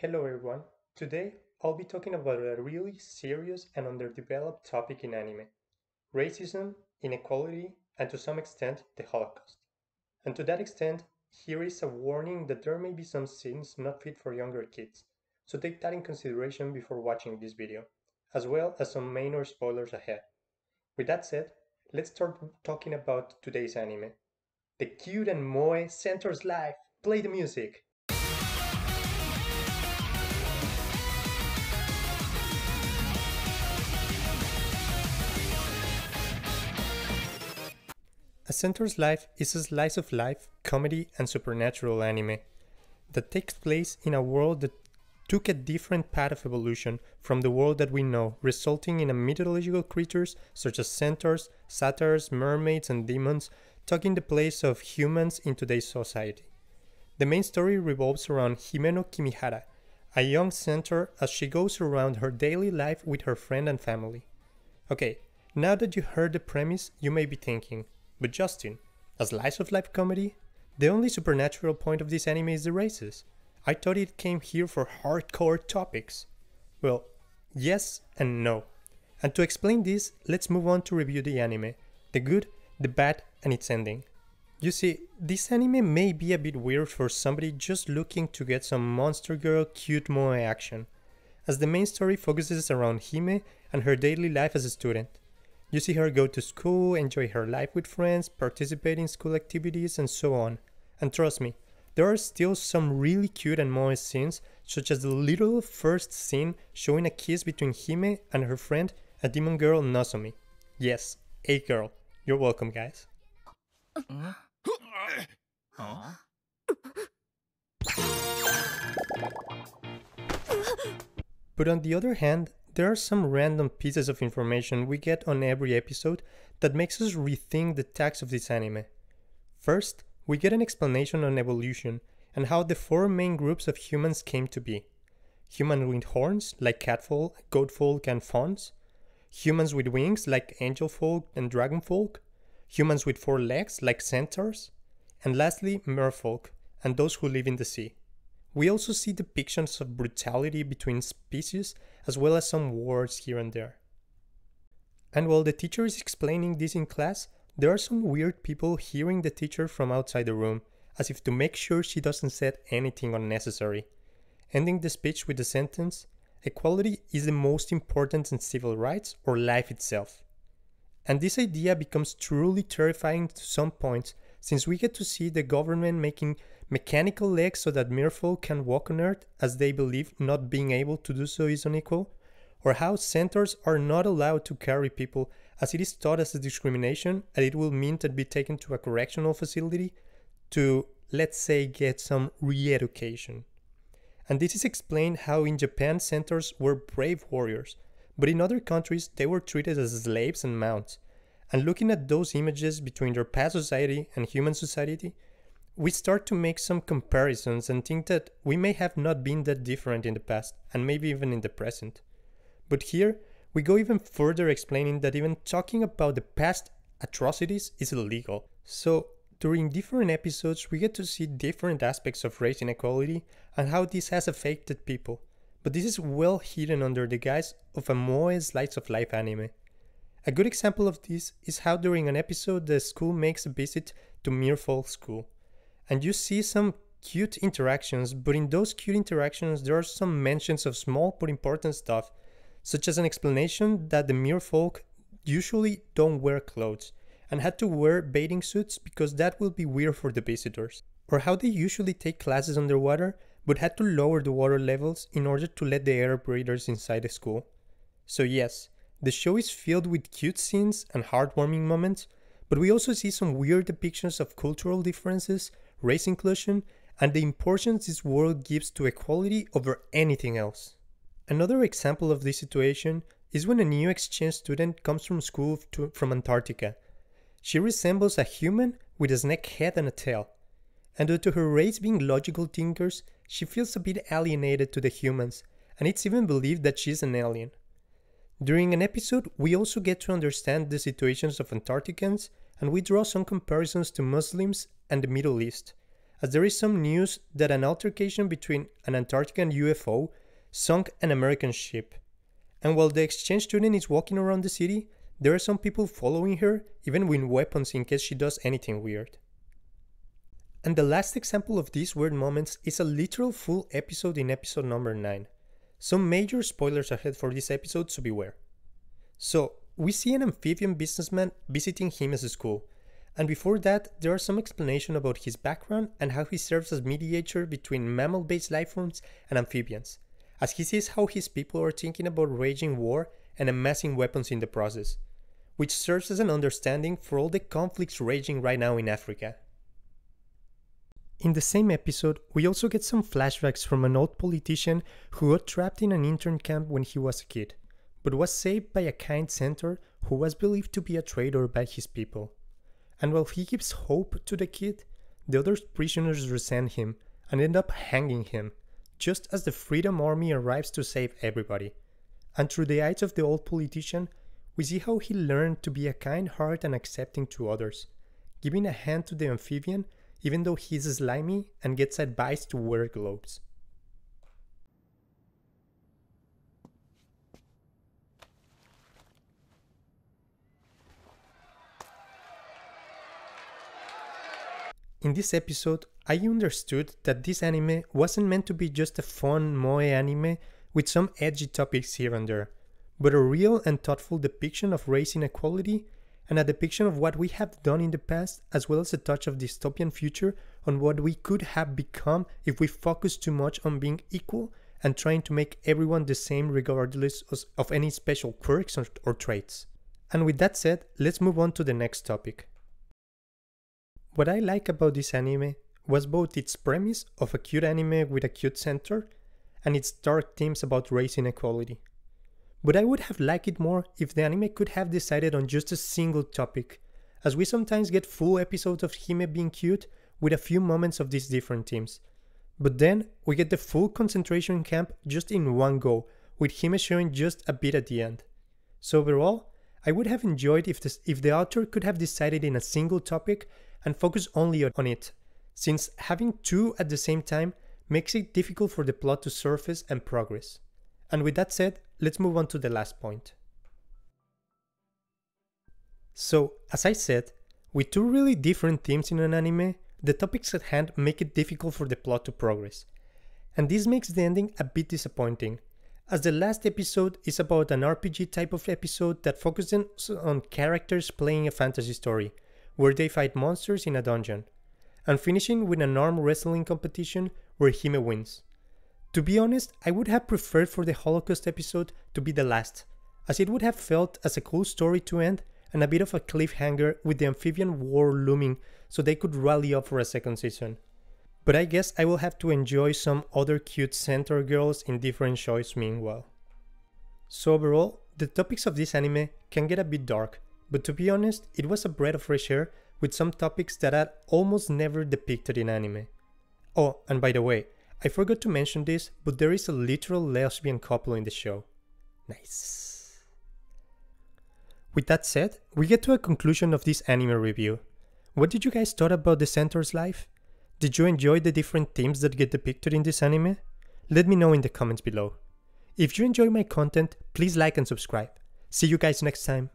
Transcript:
Hello everyone. Today I'll be talking about a really serious and underdeveloped topic in anime racism, inequality, and to some extent the Holocaust. And to that extent, here is a warning that there may be some scenes not fit for younger kids, so take that in consideration before watching this video, as well as some minor spoilers ahead. With that said, let's start talking about today's anime. The cute and moe Centaur's Life. Play the music. A Centaur's Life is a slice of life, comedy, and supernatural anime that takes place in a world that took a different path of evolution from the world that we know, resulting in a mythological creatures such as centaurs, satyrs, mermaids, and demons taking the place of humans in today's society. The main story revolves around Himeno Kimihara, a young centaur as she goes around her daily life with her friend and family. Okay, now that you heard the premise, you may be thinking, but Justin, a slice of life comedy? The only supernatural point of this anime is the races. I thought it came here for hardcore topics. Well, yes and no. And to explain this, let's move on to review the anime the good, the bad, and its ending. You see, this anime may be a bit weird for somebody just looking to get some monster girl cute moe action, as the main story focuses around Hime and her daily life as a student. You see her go to school, enjoy her life with friends, participate in school activities, and so on. And trust me, there are still some really cute and moist scenes, such as the little first scene showing a kiss between Hime and her friend, a demon girl Nozomi. Yes, a girl. You're welcome, guys. But on the other hand, there are some random pieces of information we get on every episode that makes us rethink the text of this anime. First, we get an explanation on evolution and how the four main groups of humans came to be. Humans with horns, like catfolk, goatfolk, and fauns. Humans with wings, like angelfolk and dragonfolk. Humans with four legs, like centaurs. And lastly, merfolk, and those who live in the sea. We also see depictions of brutality between species as well as some wars here and there. And while the teacher is explaining this in class, there are some weird people hearing the teacher from outside the room, as if to make sure she doesn't say anything unnecessary, ending the speech with the sentence Equality is the most important in civil rights or life itself. And this idea becomes truly terrifying to some points since we get to see the government making mechanical legs so that merfolk can walk on Earth as they believe not being able to do so is unequal, or how centaurs are not allowed to carry people as it is thought as a discrimination and it will mean to be taken to a correctional facility to, let's say, get some re-education. And this is explained how in Japan centaurs were brave warriors, but in other countries they were treated as slaves and mounts. And looking at those images between their past society and human society, we start to make some comparisons and think that we may have not been that different in the past and maybe even in the present. But here, we go even further explaining that even talking about the past atrocities is illegal. So, during different episodes, we get to see different aspects of race inequality and how this has affected people. But this is well hidden under the guise of a moe slice of life anime. A good example of this is how during an episode the school makes a visit to Merfolk School and you see some cute interactions, but in those cute interactions, there are some mentions of small but important stuff, such as an explanation that the merfolk usually don't wear clothes and had to wear bathing suits because that will be weird for the visitors, or how they usually take classes underwater but had to lower the water levels in order to let the air breathers inside the school. So, yes, the show is filled with cute scenes and heartwarming moments, but we also see some weird depictions of cultural differences race inclusion, and the importance this world gives to equality over anything else. Another example of this situation is when a new exchange student comes from school to, from Antarctica. She resembles a human with a snake head and a tail. And due to her race being logical thinkers, she feels a bit alienated to the humans, and it's even believed that she's an alien. During an episode, we also get to understand the situations of Antarcticans, and we draw some comparisons to Muslims and the Middle East, as there is some news that an altercation between an Antarctican UFO sunk an American ship. And while the exchange student is walking around the city, there are some people following her, even with weapons in case she does anything weird. And the last example of these weird moments is a literal full episode in episode number 9. Some major spoilers ahead for this episode, so beware. So, we see an amphibian businessman visiting Hime's a school, and before that, there are some explanation about his background and how he serves as mediator between mammal-based lifeforms and amphibians, as he sees how his people are thinking about waging war and amassing weapons in the process, which serves as an understanding for all the conflicts raging right now in Africa. In the same episode, we also get some flashbacks from an old politician who got trapped in an intern camp when he was a kid, but was saved by a kind centaur who was believed to be a traitor by his people. And while he gives hope to the kid, the other prisoners resent him and end up hanging him, just as the Freedom Army arrives to save everybody. And through the eyes of the old politician, we see how he learned to be a kind heart and accepting to others, giving a hand to the amphibian even though he's slimy and gets advice to wear gloves. In this episode, I understood that this anime wasn't meant to be just a fun moe anime with some edgy topics here and there, but a real and thoughtful depiction of race inequality and a depiction of what we have done in the past, as well as a touch of dystopian future on what we could have become if we focus too much on being equal and trying to make everyone the same regardless of any special quirks or, traits. And with that said, let's move on to the next topic. What I like about this anime was both its premise of a cute anime with a cute centaur and its dark themes about race inequality. But I would have liked it more if the anime could have decided on just a single topic, as we sometimes get full episodes of Hime being cute with a few moments of these different themes. But then we get the full concentration camp just in one go, with Hime showing just a bit at the end. So overall, I would have enjoyed if, this, if the author could have decided in a single topic and focus only on it, since having two at the same time makes it difficult for the plot to surface and progress. And with that said, let's move on to the last point. So, as I said, with two really different themes in an anime, the topics at hand make it difficult for the plot to progress. And this makes the ending a bit disappointing, as the last episode is about an RPG type of episode that focuses on characters playing a fantasy story, where they fight monsters in a dungeon, and finishing with an arm wrestling competition where Hime wins. To be honest, I would have preferred for the Holocaust episode to be the last, as it would have felt as a cool story to end and a bit of a cliffhanger with the amphibian war looming so they could rally up for a second season. But I guess I will have to enjoy some other cute centaur girls in different shows meanwhile. So overall, the topics of this anime can get a bit dark, but to be honest, it was a breath of fresh air with some topics that are almost never depicted in anime. Oh, and by the way, I forgot to mention this, but there is a literal lesbian couple in the show. Nice. With that said, we get to a conclusion of this anime review. What did you guys thought about the centaur's life? Did you enjoy the different themes that get depicted in this anime? Let me know in the comments below. If you enjoy my content, please like and subscribe. See you guys next time.